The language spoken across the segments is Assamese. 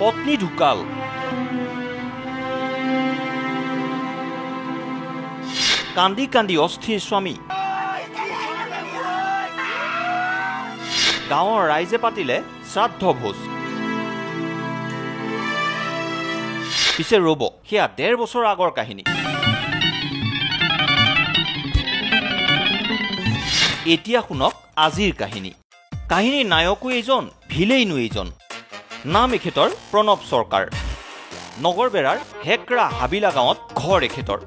পত্নী ঢুকাল কান্দি কান্দি অস্থিৰ স্বামী। গাঁৱৰ ৰাইজে পাতিলে শ্ৰাদ্ধ ভোজ পিছে ৰ'ব সেয়া ডেৰ বছৰ আগৰ কাহিনী। এতিয়া শুনক আজিৰ কাহিনী। কাহিনীৰ নায়কো এইজন ভিলেইনো এইজন নাম এখেতৰ প্ৰণৱ চৰকাৰ। নগৰবেৰাৰ হেকৰা হাবিলা গাঁৱত ঘৰ এখেতৰ।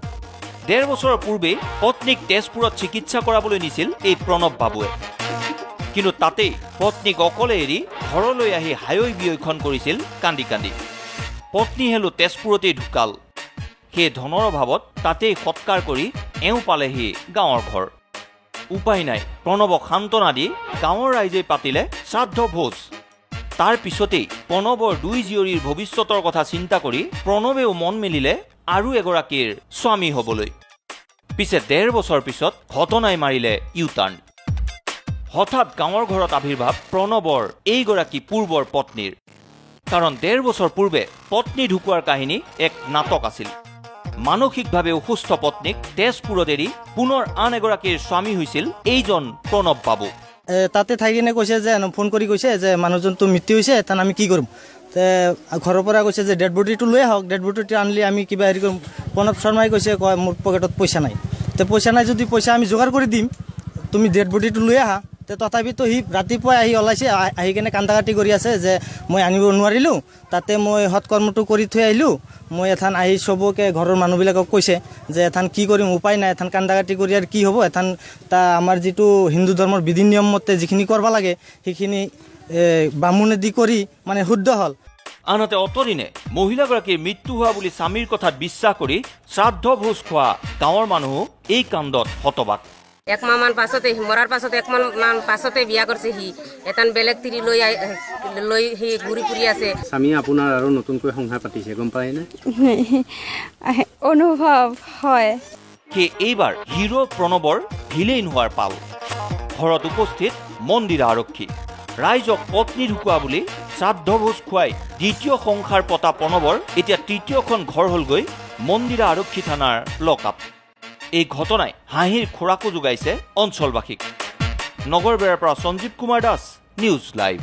ডেৰ বছৰৰ পূৰ্বেই পত্নীক তেজপুৰত চিকিৎসা কৰাবলৈ নিছিল এই প্ৰণৱ বাবুৱে। কিন্তু তাতেই পত্নীক অকলে এৰি ঘৰলৈ আহি হায়ৈ বিয়ৈখন কৰিছিল কান্দি কান্দি। পত্নী হেনো তেজপুৰতেই ঢুকাল। সেই ধনৰ অভাৱত তাতেই সৎকাৰ কৰি এওঁ পালেহি গাঁৱৰ ঘৰ। উপায় নাই। প্ৰণৱক সান্তনা দি গাঁৱৰ ৰাইজে পাতিলে শ্ৰাদ্ধ ভোজ তাৰ পিছতেই প্ৰণৱৰ দুই জীয়ৰীৰ ভৱিষ্যতৰ কথা চিন্তা কৰি প্ৰণৱেও মন মেলিলে আৰু এগৰাকীৰ স্বামী হ'বলৈ। পিছে ডেৰ বছৰ পিছত ঘটনাই মাৰিলে ইউ টাৰ্ণ হঠাৎ গাঁৱৰ ঘৰত আৱিৰ্ভাৱ প্ৰণৱৰ এইগৰাকী পূৰ্বৰ পত্নীৰ। কাৰণ ডেৰ বছৰ পূৰ্বে পত্নী ঢুকোৱাৰ কাহিনী এক নাটক আছিল। মানসিকভাৱে অসুস্থ পত্নীক তেজপুৰত এৰি পুনৰ আন এগৰাকীৰ স্বামী হৈছিল এইজন প্ৰণৱ বাবু। তাতে থাকি কিনে কৈছে যে ফোন কৰি কৈছে যে মানুহজনটো মৃত্যু হৈছে তাত আমি কি কৰিম? তে ঘৰৰ পৰা কৈছে যে ডেড বডিটো লৈ আহক ডেড বডিটো আনিলে আমি কিবা হেৰি কৰিম। প্ৰণৱ শৰ্মাই কৈছে কয় মোৰ পকেটত পইচা নাই। তে পইচা নাই যদি পইচা আমি যোগাৰ কৰি দিম তুমি ডেড বডিটো লৈ আহা। তথাপিতো সি ৰাতিপুৱাই আহি ওলাইছে আহি কিনে কান্দা কাটি কৰি আছে যে মই আনিব নোৱাৰিলোঁ তাতে মই সৎকৰ্মটো কৰি থৈ আহিলোঁ। মই এথান আহি চবকে ঘৰৰ মানুহবিলাকক কৈছে যে এথান কি কৰিম উপায় নাই এথান কান্দা কাটি কৰি আৰু কি হ'ব? এথান তা আমাৰ যিটো হিন্দু ধৰ্মৰ বিধি নিয়ম মতে যিখিনি কৰিব লাগে সেইখিনি বামুণেদি কৰি মানে শুদ্ধ হ'ল। আনহাতে অতদিনে মহিলাগৰাকীৰ মৃত্যু হোৱা বুলি স্বামীৰ কথাত বিশ্বাস কৰি শ্ৰাদ্ধ ভোজ খোৱা গাঁৱৰ মানুহো এই কাণ্ডত হতবাক। এক মাহ মান পাছতে মৰাৰ পাছতে এক মাহ মান পাছতে বিয়া কৰিছে সি। এটান বেলেগ তিৰি লৈ লৈ সি ঘূৰি ফুৰি আছে। স্বামী আপোনাৰ আৰু নতুনকৈ সংসাৰ পাতিছে গম পায়নে অনুভৱ হয়। সেয়ে এইবাৰ হিৰ' প্ৰণৱৰ ভিলেইন হোৱাৰ পাল। ঘৰত উপস্থিত মন্দিৰ আৰক্ষী। ৰাইজক পত্নী ঢুকোৱা বুলি শ্ৰাদ্ধ ভোজ খুৱাই দ্বিতীয় সংসাৰ পতা প্ৰণৱৰ এতিয়া তৃতীয়খন ঘৰ হ'লগৈ মন্দিৰা আৰক্ষী থানাৰ লকআপ এই ঘটনাই হাঁহিৰ খোৰাকো যোগাইছে অঞ্চলবাসীক। নগৰবেৰাৰ পৰা সঞ্জীৱ কুমাৰ দাস নিউজ লাইভ।